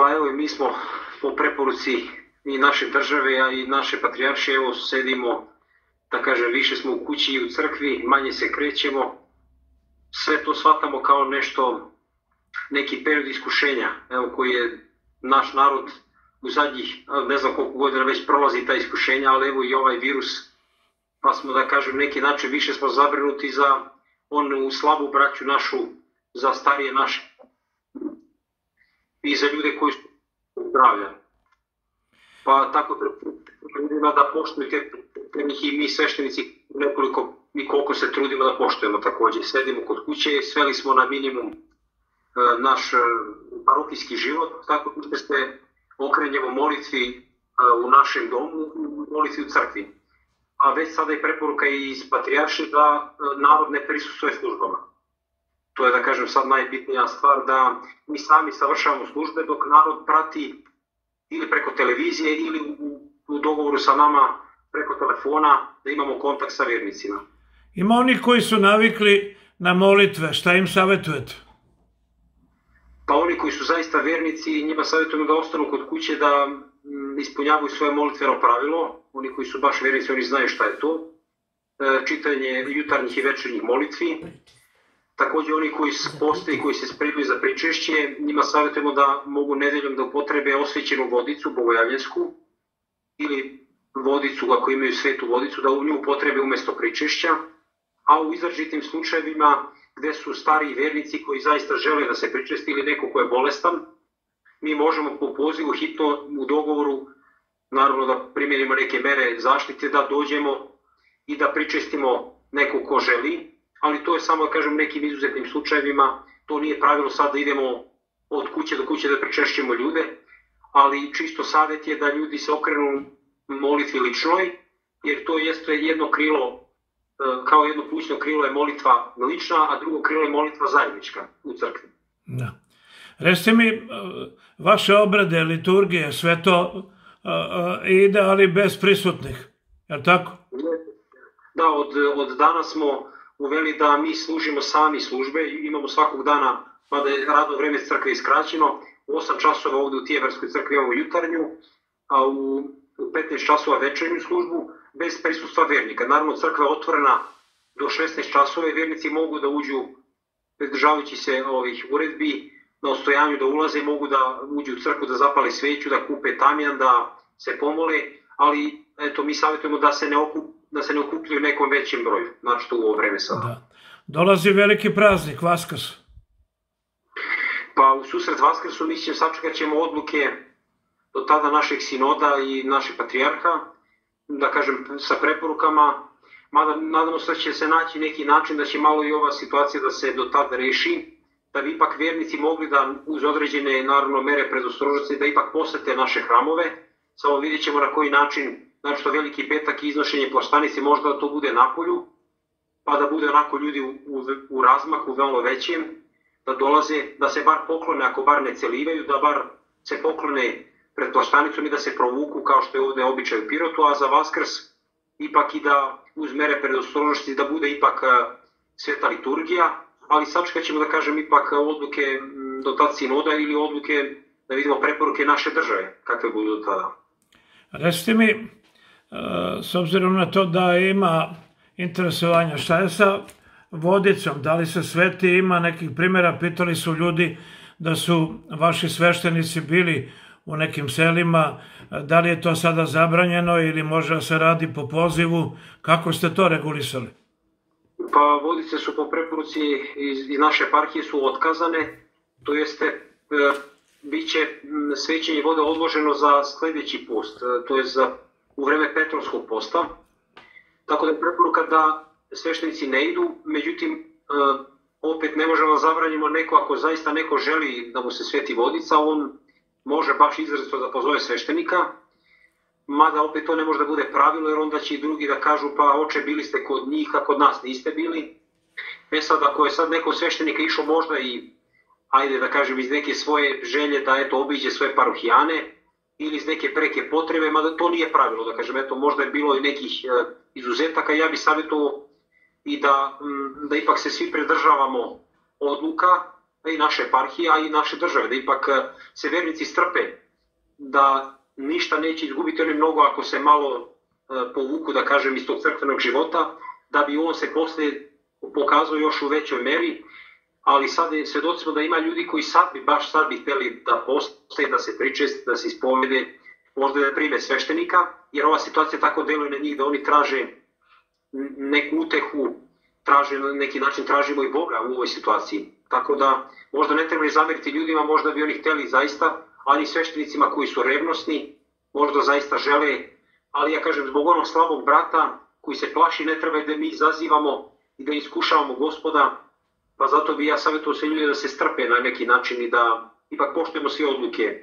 Pa evo i mi smo po preporuci i naše države, a i naše patrijarše, evo sedimo, da kaže, više smo u kući i u crkvi, manje se krećemo, sve to shvatamo kao nešto, neki period iskušenja, evo koji je naš narod u zadnjih, ne znam koliko godina već prolazi ta iskušenja, ali evo i ovaj virus, pa smo da kažem neki način više smo zabrinuti za onu slabu braću našu, za starije naše i za ljude koji su zdravlja. Pa tako ljudima da poštuju te i mi sveštenici nekoliko, mi koliko se trudimo da poštujemo takođe. Sedimo kod kuće, sveli smo na minimum e, naš e, parokijski život, tako da se okrenjemo molitvi e, u našem domu, molitvi u crkvi. A već sada je preporuka iz Patrijarše da narod ne prisustuje službama. To je, da kažem, sad najbitnija stvar, da mi sami savršavamo službe dok narod prati ili preko televizije ili u, u dogovoru sa nama preko telefona da imamo kontakt sa vjernicima. Ima oni koji su navikli na molitve, šta im savjetujete? Pa oni koji su zaista vjernici, njima savjetujemo da ostanu kod kuće da mm, ispunjavaju svoje molitveno pravilo. Oni koji su baš vjernici, oni znaju šta je to. E, čitanje jutarnjih i večernjih molitvi. Takođe oni koji postoje i koji se spremaju za pričešće, njima savjetujemo da mogu nedeljom da upotrebe osvećenu vodicu, bogojavljensku, ili vodicu, ako imaju svetu vodicu, da u nju upotrebe umesto pričešća, a u izražitim slučajevima gde su stari vernici koji zaista žele da se pričesti ili neko ko je bolestan, mi možemo po pozivu hitno u dogovoru, naravno da primjenimo neke mere zaštite, da dođemo i da pričestimo neko ko želi, ali to je samo, da kažem, nekim izuzetnim slučajevima, to nije pravilo sad da idemo od kuće do kuće da pričešćemo ljude, ali čisto savjet je da ljudi se okrenu molitvi ličnoj, jer to jeste jedno krilo, e, kao jedno pućno krilo je molitva lična, a drugo krilo je molitva zajednička u crkvi. Da. Recite mi, e, vaše obrade, liturgije, sve to e, ide, ali bez prisutnih, je li tako? Da, od, od dana smo uveli da mi služimo sami službe, imamo svakog dana, mada je radno vreme crkve iskraćeno, 8 časova ovde u Tijevarskoj crkvi imamo jutarnju, a u 15 časova večernju službu bez prisustva vernika. Naravno, crkva je otvorena do 16 časova i vernici mogu da uđu, državajući se ovih uredbi, na ostojanju da ulaze, mogu da uđu u crkvu, da zapali sveću, da kupe tamjan, da se pomole, ali eto, mi savjetujemo da se ne, okup, da se ne okupljuju nekom većem broju, znači to u ovo vreme sada. Da. Dolazi veliki praznik, Vaskrs. Pa u susret Vaskrsu mi ćemo sačekat ćemo odluke do tada našeg sinoda i našeg patrijarha, da kažem sa preporukama, mada nadamo se da će se naći neki način da će malo i ova situacija da se do tada reši, da bi ipak vjernici mogli da uz određene naravno mere predostrožnosti da ipak posete naše hramove, samo vidjet ćemo na koji način, znači to veliki petak i iznošenje plastanice možda da to bude na polju, pa da bude onako ljudi u, u, u razmaku veoma većem, da dolaze, da se bar poklone, ako bar ne celivaju, da bar se poklone pred plaštanicom i da se provuku kao što je ovde običaj u Pirotu, a za Vaskrs ipak i da uz mere predostrožnosti da bude ipak sveta liturgija, ali sačekat ćemo da kažem ipak odluke do tad sinoda ili odluke da vidimo preporuke naše države, kakve budu tada. Recite mi, s obzirom na to da ima interesovanja, šta je sa vodicom, da li se sveti ima nekih primjera, pitali su ljudi da su vaši sveštenici bili u nekim selima, da li je to sada zabranjeno ili može da se radi po pozivu, kako ste to regulisali? Pa vodice su po preporuci iz, iz naše parhije su otkazane, to jeste e, bit će svećenje vode odloženo za sledeći post, to je za, u vreme Petrovskog posta, tako da je preporuka da sveštenici ne idu, međutim e, opet ne možemo da zabranimo neko ako zaista neko želi da mu se sveti vodica, on može baš izrazito da pozove sveštenika, mada opet to ne može da bude pravilo, jer onda će i drugi da kažu pa oče bili ste kod njih, a kod nas niste bili. E sad, ako je sad neko sveštenika išao možda i, ajde da kažem, iz neke svoje želje da eto obiđe svoje parohijane, ili iz neke preke potrebe, mada to nije pravilo, da kažem, eto možda je bilo i nekih e, izuzetaka, ja bih savjetovao i da, da ipak se svi predržavamo odluka, i naše eparhije, a i naše države, da ipak se vernici strpe, da ništa neće izgubiti oni mnogo ako se malo povuku, da kažem, iz tog crkvenog života, da bi on se posle pokazao još u većoj meri, ali sad svedoci smo da ima ljudi koji sad bi, baš sad bi hteli da postoje, da se pričeste, da se ispovede, možda da prime sveštenika, jer ova situacija tako deluje na njih da oni traže neku utehu, traže na neki način tražimo i Boga u ovoj situaciji. Tako da možda ne treba zameriti ljudima, možda bi oni hteli zaista, ali sveštenicima koji su revnosni, možda zaista žele, ali ja kažem zbog onog slabog brata koji se plaši, ne treba da mi izazivamo i da iskušavamo gospoda, pa zato bi ja savjetuo sve ljude da se strpe na neki način i da ipak poštujemo sve odluke